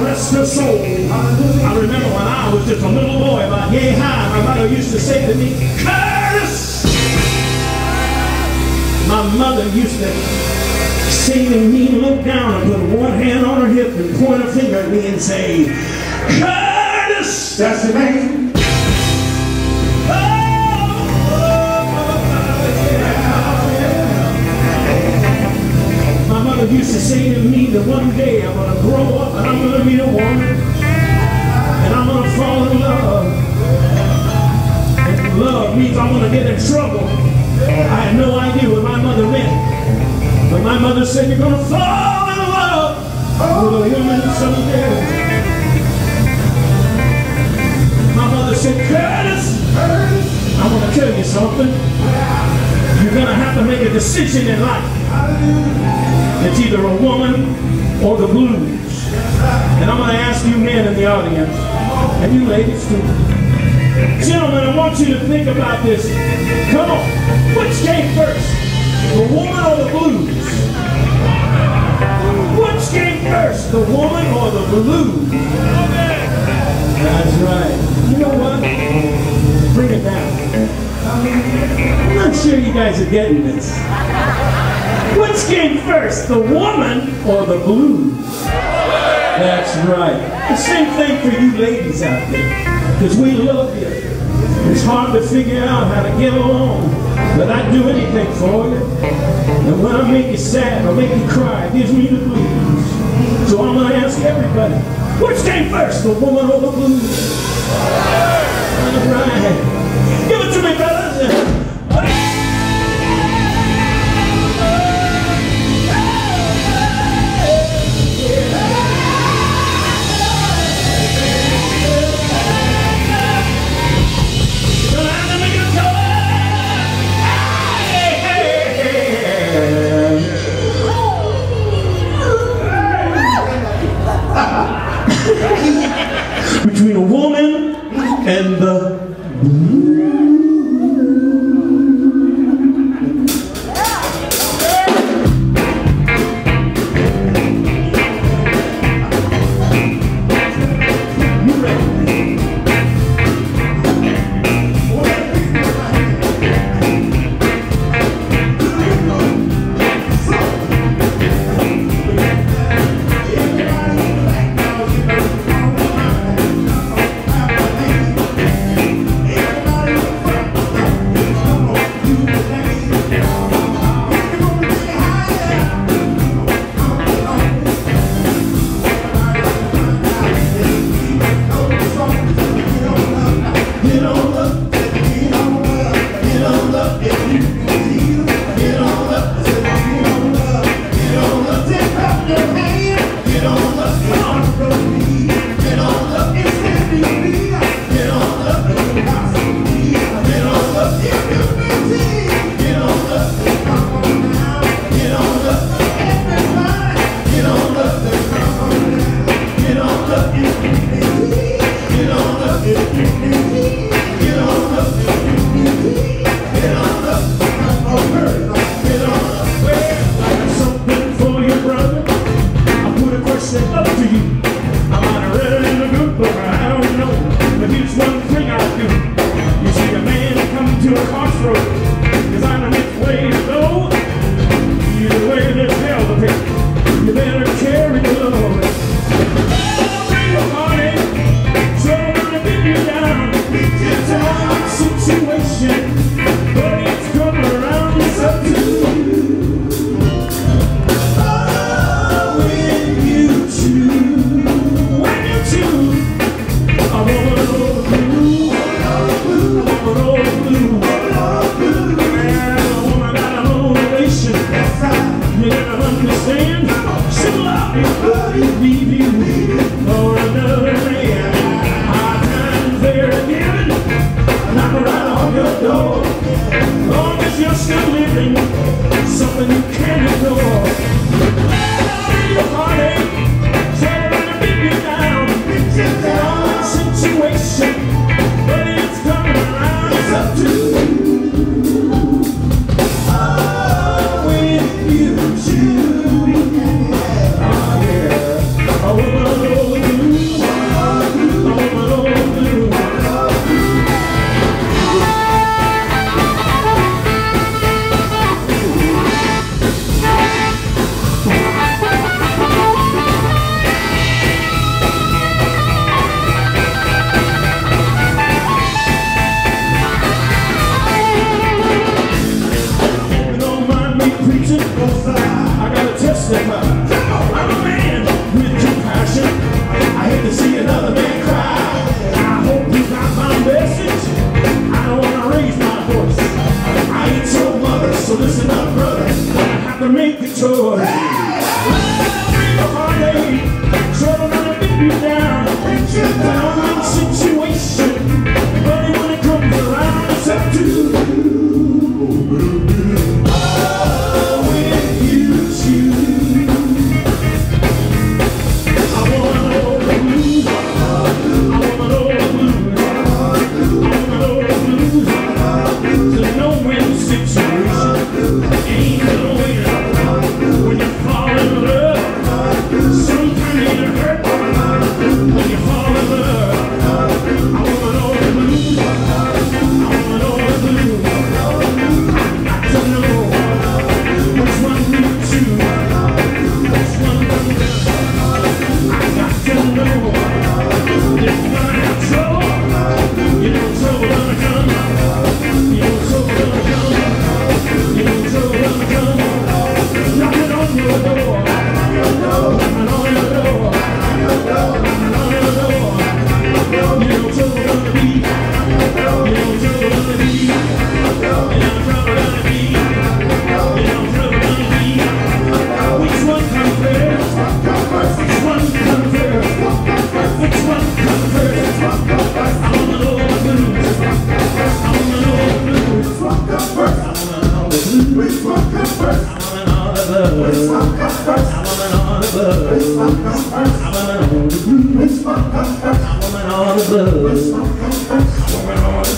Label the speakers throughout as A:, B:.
A: rest her soul. I remember when I was just a little boy about yay high, my mother used to say to me, Curtis! My mother used to say to me, look down and put one hand on her hip and point a finger at me and say, Curtis!
B: That's the name.
A: Used to say to me that one day I'm to grow up and I'm to meet a woman and I'm to fall in love. And love means I'm to get in trouble. I had no idea what my mother meant. But my mother said you're to fall in love with a woman someday. My mother said, Curtis, I want to tell you something. You're to have to make a decision in life. It's either a woman or the blues. And I'm going to ask you men in the audience, and you ladies too. Gentlemen, I want you to think about this. Come on, which came first? The woman or the blues? Which came first? The woman or the blues? That's right. You know what? Bring it down. I'm not sure you guys are getting this. Which came first, the woman or the blues? That's right. The same thing for you ladies out there. Because we love you. It's hard to figure out how to get along. But I'd do anything for you. And when I make you sad or make you cry, it gives me the blues. So I'm going to ask everybody, which came first, the woman or the blues? All right.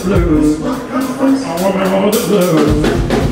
A: blues. I'm on the blues.